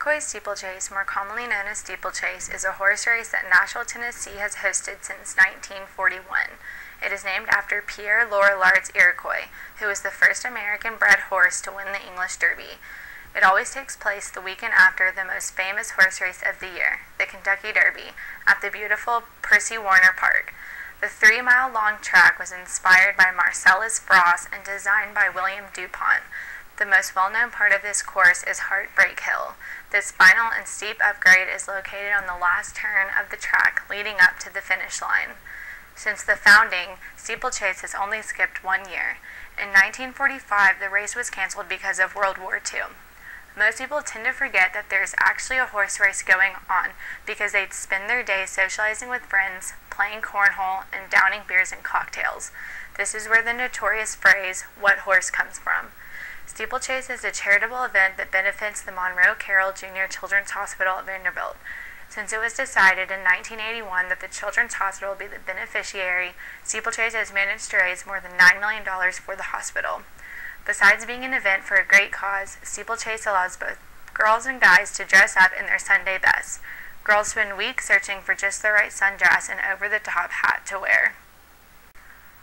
Iroquois steeplechase, more commonly known as steeplechase, is a horse race that Nashville, Tennessee has hosted since 1941. It is named after Pierre Lorillard's Iroquois, who was the first American bred horse to win the English Derby. It always takes place the weekend after the most famous horse race of the year, the Kentucky Derby, at the beautiful Percy Warner Park. The three mile long track was inspired by Marcellus Frost and designed by William DuPont. The most well known part of this course is Heartbreak Hill. This final and steep upgrade is located on the last turn of the track leading up to the finish line. Since the founding, steeplechase has only skipped one year. In 1945, the race was canceled because of World War II. Most people tend to forget that there's actually a horse race going on because they'd spend their day socializing with friends, playing cornhole, and downing beers and cocktails. This is where the notorious phrase, what horse, comes from. Steeplechase is a charitable event that benefits the Monroe Carell Jr. Children's Hospital at Vanderbilt. Since it was decided in 1981 that the Children's Hospital be the beneficiary, Steeplechase has managed to raise more than $9 million for the hospital. Besides being an event for a great cause, Steeplechase allows both girls and guys to dress up in their Sunday best. Girls spend weeks searching for just the right sundress and over the top hat to wear.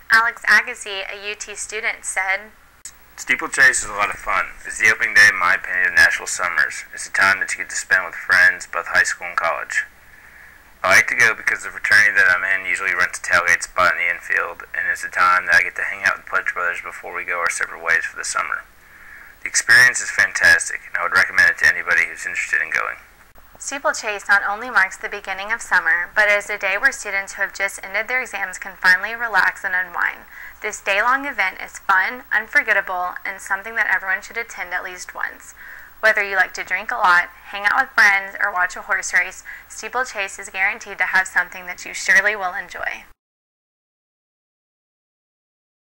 Alex Agassi, a UT student, said, Steeplechase is a lot of fun. It's the opening day, in my opinion, of Nashville Summers. It's a time that you get to spend with friends, both high school and college. I like to go because the fraternity that I'm in usually rents a tailgate spot in the infield, and it's a time that I get to hang out with Pledge Brothers before we go our separate ways for the summer. The experience is fantastic, and I would recommend it to anybody who's interested in going. Steeplechase not only marks the beginning of summer, but is a day where students who have just ended their exams can finally relax and unwind. This day long event is fun, unforgettable, and something that everyone should attend at least once. Whether you like to drink a lot, hang out with friends, or watch a horse race, Steeplechase is guaranteed to have something that you surely will enjoy.